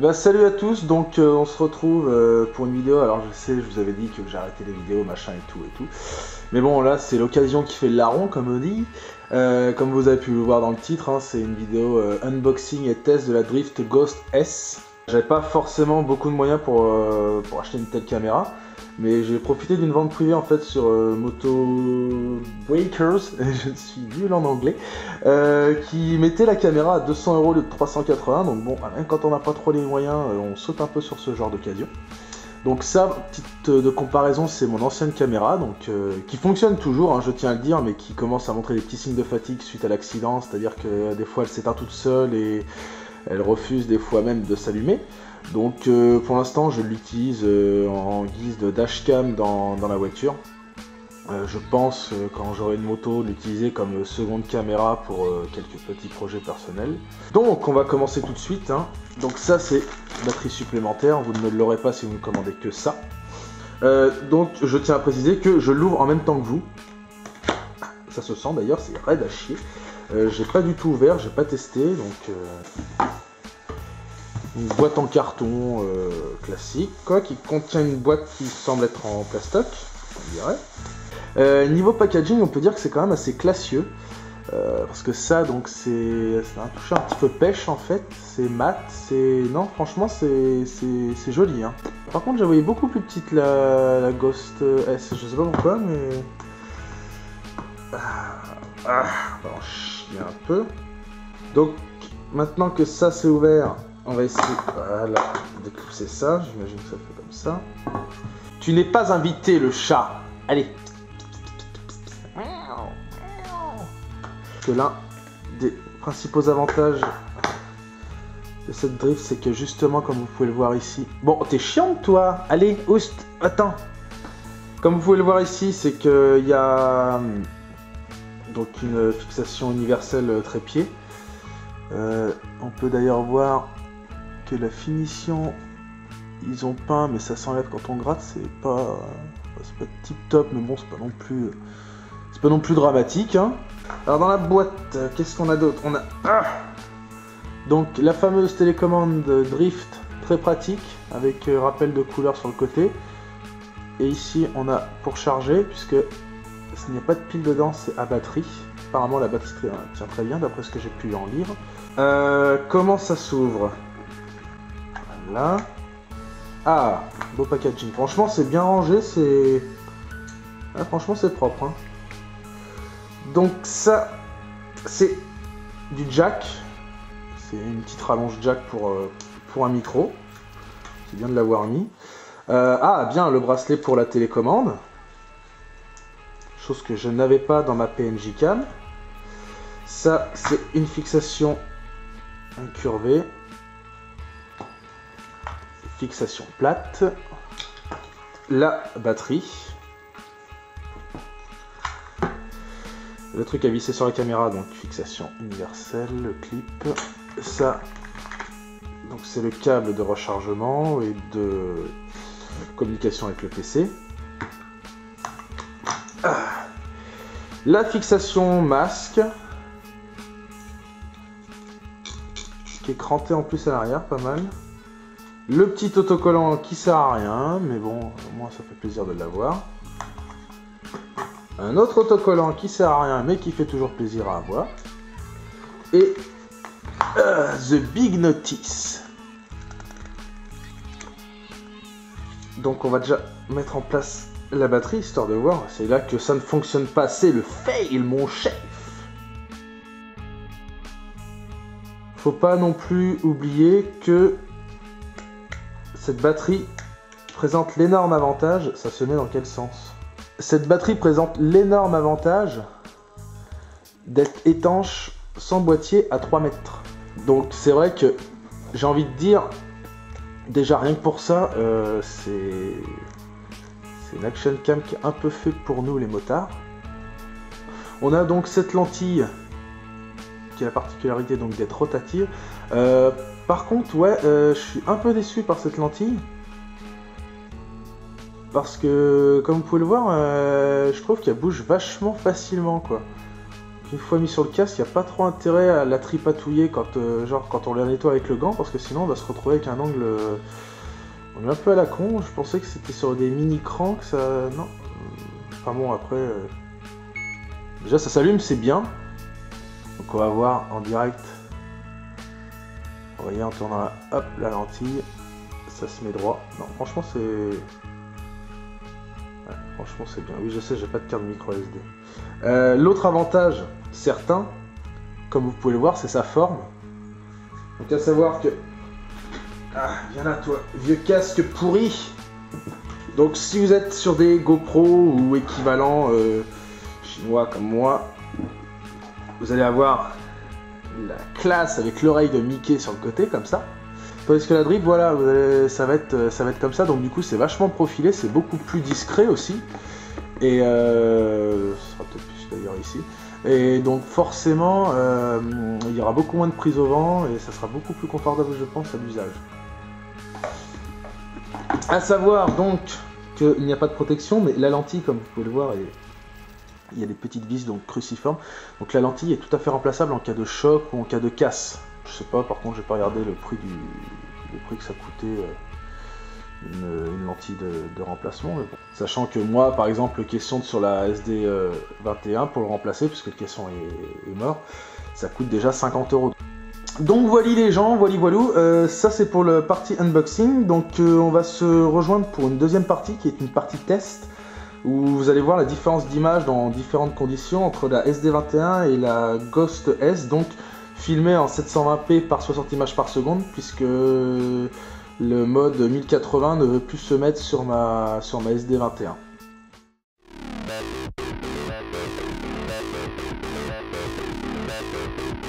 Eh ben, salut à tous, donc euh, on se retrouve euh, pour une vidéo. Alors je sais, je vous avais dit que arrêté les vidéos, machin et tout et tout. Mais bon, là c'est l'occasion qui fait le larron, comme on dit. Euh, comme vous avez pu le voir dans le titre, hein, c'est une vidéo unboxing et test de la Drift Ghost S. J'avais pas forcément beaucoup de moyens pour, pour acheter une telle caméra. Mais j'ai profité d'une vente privée en fait sur euh, Moto Breakers, je suis nul en anglais, euh, qui mettait la caméra à 200 euros de 380. Donc bon, même quand on n'a pas trop les moyens, euh, on saute un peu sur ce genre d'occasion. Donc ça, petite euh, de comparaison, c'est mon ancienne caméra, donc euh, qui fonctionne toujours, hein, je tiens à le dire, mais qui commence à montrer des petits signes de fatigue suite à l'accident, c'est-à-dire que euh, des fois elle s'éteint toute seule et elle refuse des fois même de s'allumer. Donc euh, pour l'instant, je l'utilise euh, en guise de dashcam dans, dans la voiture. Euh, je pense, quand j'aurai une moto, l'utiliser comme seconde caméra pour quelques petits projets personnels. Donc on va commencer tout de suite. hein. Donc ça c'est batterie supplémentaire, vous ne l'aurez pas si vous ne commandez que ça. Donc je tiens à préciser que je l'ouvre en même temps que vous. Ça se sent d'ailleurs, c'est raide à chier. Euh, j'ai pas du tout ouvert, j'ai pas testé, donc euh, une boîte en carton euh, classique, quoi, qui contient une boîte qui semble être en plastoc, on dirait. Niveau packaging, on peut dire que c'est quand même assez classieux. parce que ça, donc, c'est un toucher un petit peu pêche en fait. C'est mat, c'est. Non, franchement, c'est joli. Hein. Par contre, j'avais beaucoup plus petite la, Ghost S. Je sais pas pourquoi, mais. Ah, ah, on un peu. Donc, maintenant que ça c'est ouvert, on va essayer de pousser ça. J'imagine que ça fait comme ça. Tu n'es pas invité, le chat. Allez. Que l'un des principaux avantages de cette drift, c'est que justement, comme vous pouvez le voir ici. Bon, t'es chiante, toi. Allez, oust. Attends. Comme vous pouvez le voir ici, c'est qu'il y a donc une fixation universelle trépied. Euh, on peut d'ailleurs voir que la finition, ils ont peint, mais ça s'enlève quand on gratte, c'est pas, pas tip top, mais bon, c'est pas non plus, c'est pas non plus dramatique. hein. Alors dans la boîte, qu'est-ce qu'on a d'autre? On a ah donc la fameuse télécommande Drift, très pratique, avec euh, rappel de couleur sur le côté. Et ici, on a pour charger, puisque s'il n'y a pas de pile dedans, c'est à batterie. Apparemment, la batterie tient très bien, d'après ce que j'ai pu en lire. Euh, comment ça s'ouvre? Voilà. Ah, beau packaging. Franchement, c'est bien rangé, c'est... Ah, franchement, c'est propre. hein. Donc ça, c'est du jack. C'est une petite rallonge jack pour, euh, un micro. C'est bien de l'avoir mis. Euh, ah, bien, le bracelet pour la télécommande. Chose que je n'avais pas dans ma PNJ Cam. Ça, c'est une fixation incurvée. Fixation plate. La batterie. Le truc à visser sur la caméra, donc fixation universelle, le clip. Ça, donc c'est le câble de rechargement et de communication avec le PC. La fixation masque. Qui est cranté en plus à l'arrière, pas mal. Le petit autocollant qui sert à rien, mais bon, au moins ça fait plaisir de l'avoir. Un autre autocollant qui sert à rien, mais qui fait toujours plaisir à avoir. Et euh, The Big Notice. Donc on va déjà mettre en place la batterie, histoire de voir. C'est là que ça ne fonctionne pas. C'est le fail, mon chef. Faut pas non plus oublier que cette batterie présente l'énorme avantage. Ça se met dans quel sens? Cette batterie présente l'énorme avantage d'être étanche sans boîtier à 3 mètres. Donc c'est vrai que j'ai envie de dire, déjà rien que pour ça, euh, c'est c'est une action cam qui est un peu fait pour nous les motards. On a donc cette lentille qui a la particularité d'être rotative. Euh, par contre, ouais, euh, je suis un peu déçu par cette lentille. Parce que, comme vous pouvez le voir, euh, je trouve qu'elle bouge vachement facilement, quoi. une fois mis sur le casque, il n'y a pas trop intérêt à la tripatouiller quand, quand on la nettoie avec le gant, parce que sinon on va se retrouver avec un angle, un peu à la con. Je pensais que c'était sur des mini crans que ça, non. Enfin bon après, euh, déjà ça s'allume, c'est bien. Donc on va voir en direct. Vous voyez en tournant la, hop, la lentille, ça se met droit. Non, franchement c'est franchement, c'est bien. Oui, je sais, j'ai pas de carte micro SD. Euh, l'autre avantage, certain, comme vous pouvez le voir, c'est sa forme. Donc, à savoir que. Ah, viens là, toi, vieux casque pourri. Donc, si vous êtes sur des GoPro ou équivalents euh, chinois comme moi, vous allez avoir la classe avec l'oreille de Mickey sur le côté, comme ça. Tandis que la drip, voilà, ça, va être, ça va être comme ça, donc du coup c'est vachement profilé, c'est beaucoup plus discret aussi. Et euh, sera peut-être d'ailleurs ici. Et donc forcément, euh, il y aura beaucoup moins de prise au vent et ça sera beaucoup plus confortable, je pense, à l'usage. À savoir donc qu'il n'y a pas de protection, mais la lentille, comme vous pouvez le voir, il y a des petites vis donc cruciformes. Donc la lentille est tout à fait remplaçable en cas de choc ou en cas de casse. Je sais pas, par contre, j'ai pas regardé le prix du le prix que ça coûtait euh, une, lentille de, remplacement. Sachant que moi, par exemple, question sur la SD21 euh, pour le remplacer, puisque le caisson est, mort, ça coûte déjà 50 euros. Donc voilà les gens, voilà voilou, euh, ça c'est pour la partie unboxing, donc on va se rejoindre pour une deuxième partie qui est une partie test, où vous allez voir la différence d'image dans différentes conditions entre la SD21 et la Ghost S, donc filmé en 720p par 60 images par seconde, puisque le mode 1080 ne veut plus se mettre sur ma, sur ma SD21. We'll be.